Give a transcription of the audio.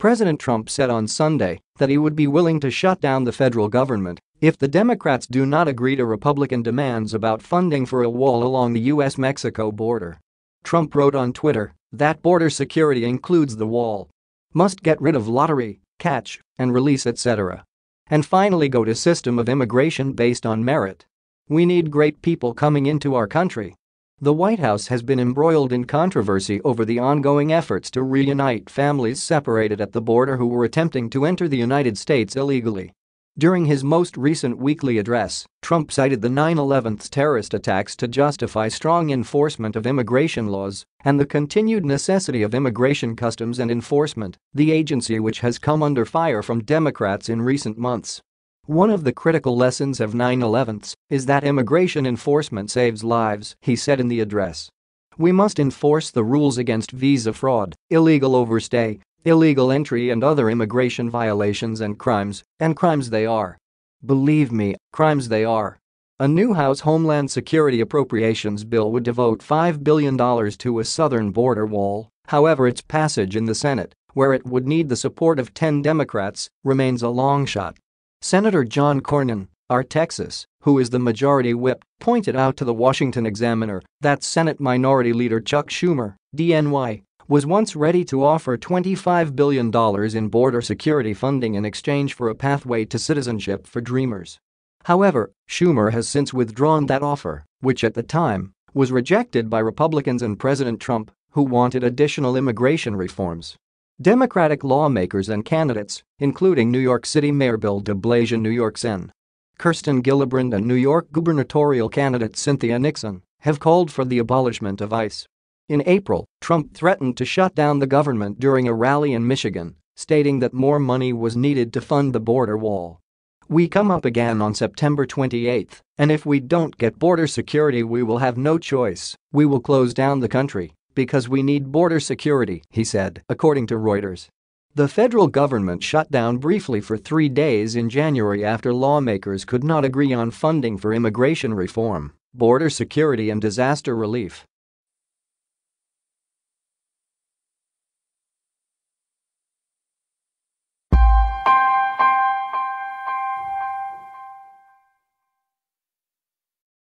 President Trump said on Sunday that he would be willing to shut down the federal government if the Democrats do not agree to Republican demands about funding for a wall along the U.S.-Mexico border. Trump wrote on Twitter that border security includes the wall. Must get rid of lottery, catch, and release etc. And finally go to system of immigration based on merit. We need great people coming into our country the White House has been embroiled in controversy over the ongoing efforts to reunite families separated at the border who were attempting to enter the United States illegally. During his most recent weekly address, Trump cited the 9/11 terrorist attacks to justify strong enforcement of immigration laws and the continued necessity of Immigration Customs and Enforcement, the agency which has come under fire from Democrats in recent months. One of the critical lessons of 9-11 is that immigration enforcement saves lives, he said in the address. We must enforce the rules against visa fraud, illegal overstay, illegal entry and other immigration violations and crimes, and crimes they are. Believe me, crimes they are. A new House Homeland Security Appropriations bill would devote $5 billion to a southern border wall, however its passage in the Senate, where it would need the support of 10 Democrats, remains a long shot. Senator John Cornyn, R. Texas, who is the majority whip, pointed out to the Washington Examiner that Senate Minority Leader Chuck Schumer, DNY, was once ready to offer $25 billion in border security funding in exchange for a pathway to citizenship for Dreamers. However, Schumer has since withdrawn that offer, which at the time was rejected by Republicans and President Trump, who wanted additional immigration reforms. Democratic lawmakers and candidates, including New York City Mayor Bill de Blasio New York Sen. Kirsten Gillibrand and New York gubernatorial candidate Cynthia Nixon, have called for the abolishment of ICE. In April, Trump threatened to shut down the government during a rally in Michigan, stating that more money was needed to fund the border wall. We come up again on September 28, and if we don't get border security we will have no choice, we will close down the country, because we need border security, he said, according to Reuters. The federal government shut down briefly for three days in January after lawmakers could not agree on funding for immigration reform, border security and disaster relief.